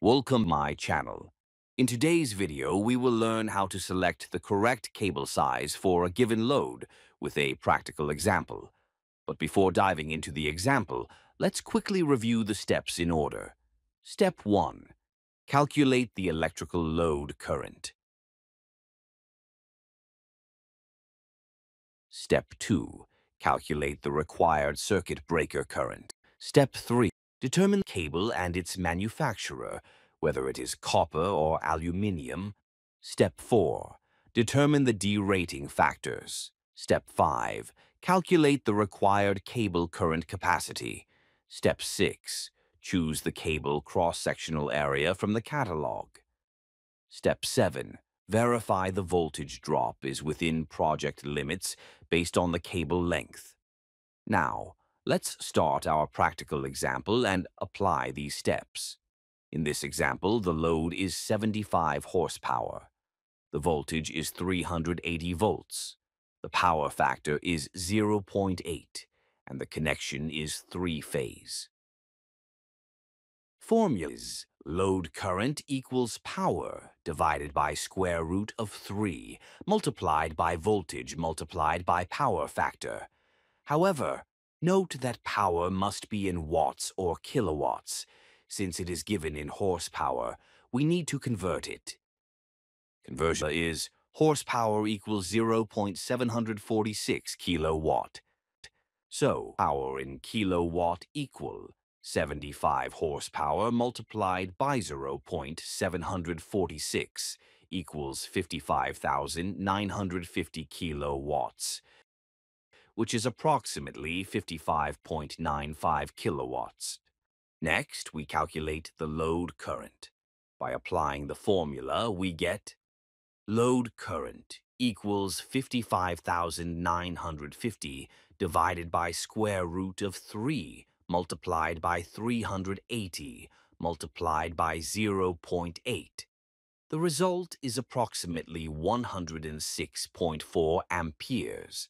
Welcome my channel. In today's video, we will learn how to select the correct cable size for a given load with a practical example. But before diving into the example, let's quickly review the steps in order. Step 1. Calculate the electrical load current. Step 2. Calculate the required circuit breaker current. Step 3. Determine cable and its manufacturer, whether it is copper or aluminium. Step 4. Determine the derating factors. Step 5. Calculate the required cable current capacity. Step 6. Choose the cable cross-sectional area from the catalog. Step 7. Verify the voltage drop is within project limits based on the cable length. Now, Let's start our practical example and apply these steps. In this example, the load is 75 horsepower. The voltage is 380 volts. The power factor is 0.8, and the connection is three-phase. Formula is load current equals power divided by square root of 3 multiplied by voltage multiplied by power factor. However, Note that power must be in watts or kilowatts. Since it is given in horsepower, we need to convert it. Conversion is horsepower equals 0.746 kilowatt. So, power in kilowatt equal 75 horsepower multiplied by 0.746 equals 55,950 kilowatts which is approximately 55.95 kilowatts. Next, we calculate the load current. By applying the formula, we get load current equals 55,950 divided by square root of 3 multiplied by 380 multiplied by 0.8. The result is approximately 106.4 amperes.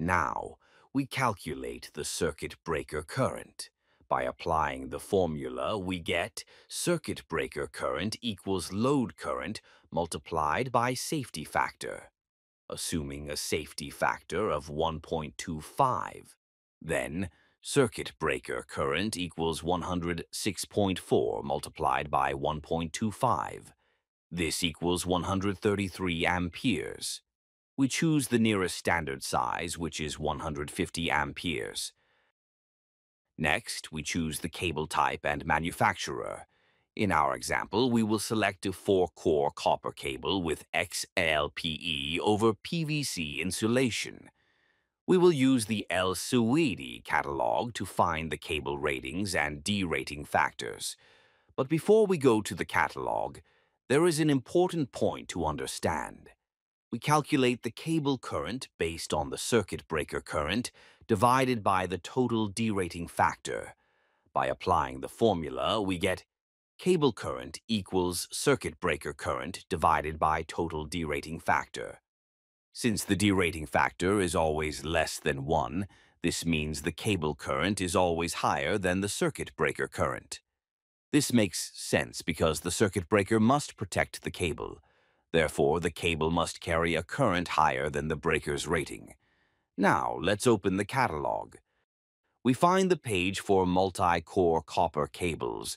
Now, we calculate the circuit breaker current. By applying the formula, we get circuit breaker current equals load current multiplied by safety factor, assuming a safety factor of 1.25. Then, circuit breaker current equals 106.4 multiplied by 1.25. This equals 133 amperes we choose the nearest standard size, which is 150 amperes. Next, we choose the cable type and manufacturer. In our example, we will select a 4-core copper cable with XLPE over PVC insulation. We will use the Elsewedy catalog to find the cable ratings and derating factors. But before we go to the catalog, there is an important point to understand. We calculate the cable current based on the circuit breaker current divided by the total derating factor. By applying the formula, we get cable current equals circuit breaker current divided by total derating factor. Since the derating factor is always less than 1, this means the cable current is always higher than the circuit breaker current. This makes sense because the circuit breaker must protect the cable. Therefore, the cable must carry a current higher than the breaker's rating. Now, let's open the catalog. We find the page for multi-core copper cables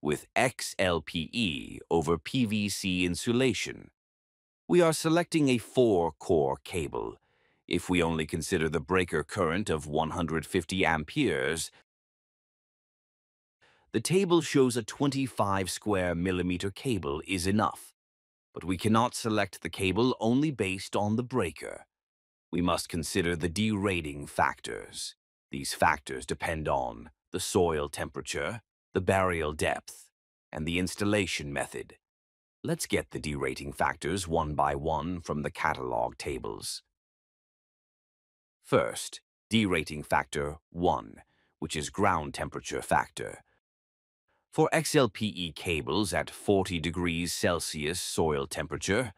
with XLPE over PVC insulation. We are selecting a 4-core cable. If we only consider the breaker current of 150 amperes, the table shows a 25 square millimeter cable is enough, but we cannot select the cable only based on the breaker. We must consider the derating factors. These factors depend on the soil temperature, the burial depth, and the installation method. Let's get the derating factors one by one from the catalog tables. First, derating factor 1, which is ground temperature factor. For XLPE cables at 40 degrees Celsius soil temperature,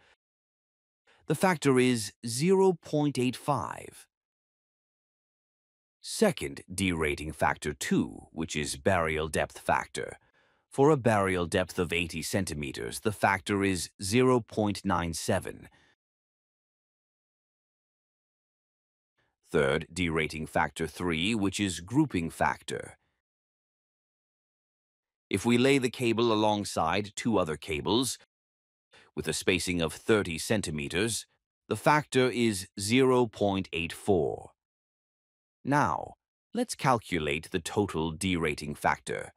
the factor is 0.85. Second, derating factor 2, which is burial depth factor. For a burial depth of 80 centimeters, the factor is 0.97. Third, derating factor 3, which is grouping factor. If we lay the cable alongside two other cables, with a spacing of 30 centimeters, the factor is 0.84. Now, let's calculate the total derating factor.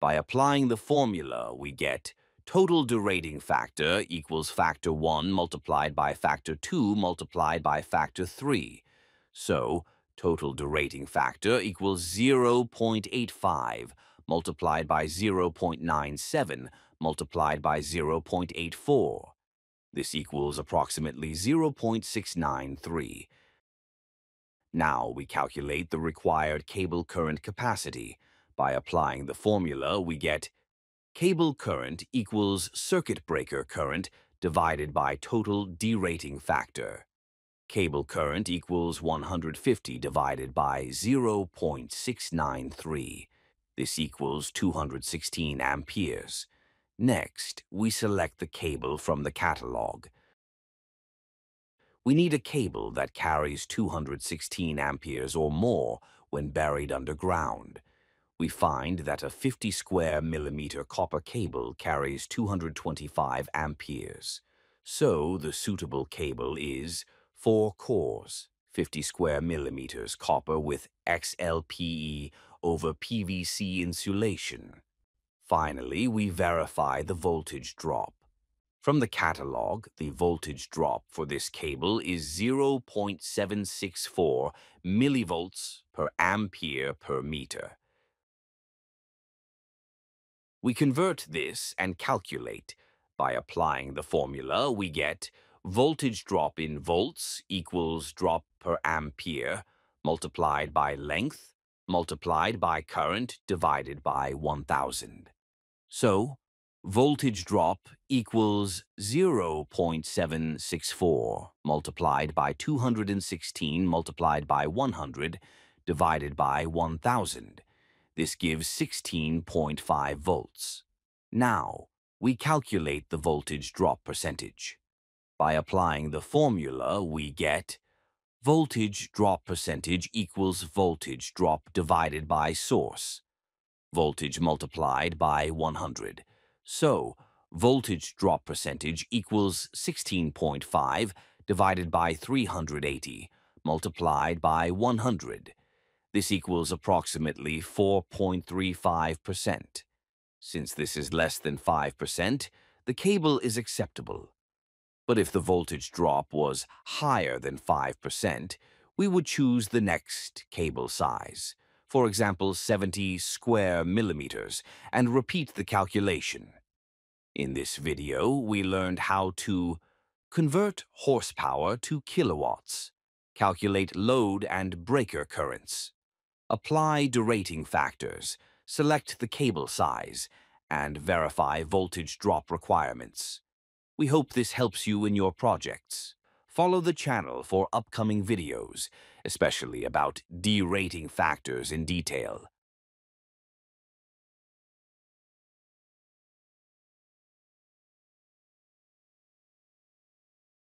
By applying the formula, we get total derating factor equals factor 1 multiplied by factor 2 multiplied by factor 3. So, total derating factor equals 0.85 multiplied by 0.97 multiplied by 0.84. This equals approximately 0.693. Now we calculate the required cable current capacity. By applying the formula, we get cable current equals circuit breaker current divided by total derating factor. Cable current equals 150 divided by 0.693. This equals 216 amperes. Next, we select the cable from the catalog. We need a cable that carries 216 amperes or more when buried underground. We find that a 50 square millimeter copper cable carries 225 amperes. So the suitable cable is 4 cores, 50 square millimeters copper with XLPE over PVC insulation. Finally, we verify the voltage drop. From the catalog, the voltage drop for this cable is 0.764 millivolts per ampere per meter. We convert this and calculate. By applying the formula, we get voltage drop in volts equals drop per ampere multiplied by length multiplied by current divided by 1000. So, voltage drop equals 0.764 multiplied by 216 multiplied by 100 divided by 1000. This gives 16.5 volts. Now, we calculate the voltage drop percentage. By applying the formula, we get voltage drop percentage equals voltage drop divided by source voltage multiplied by 100. So, voltage drop percentage equals 16.5 divided by 380 multiplied by 100. This equals approximately 4.35%. Since this is less than 5%, the cable is acceptable. But if the voltage drop was higher than 5%, we would choose the next cable size for example 70 square millimeters, and repeat the calculation. In this video, we learned how to convert horsepower to kilowatts, calculate load and breaker currents, apply derating factors, select the cable size, and verify voltage drop requirements. We hope this helps you in your projects. Follow the channel for upcoming videos, especially about derating factors in detail.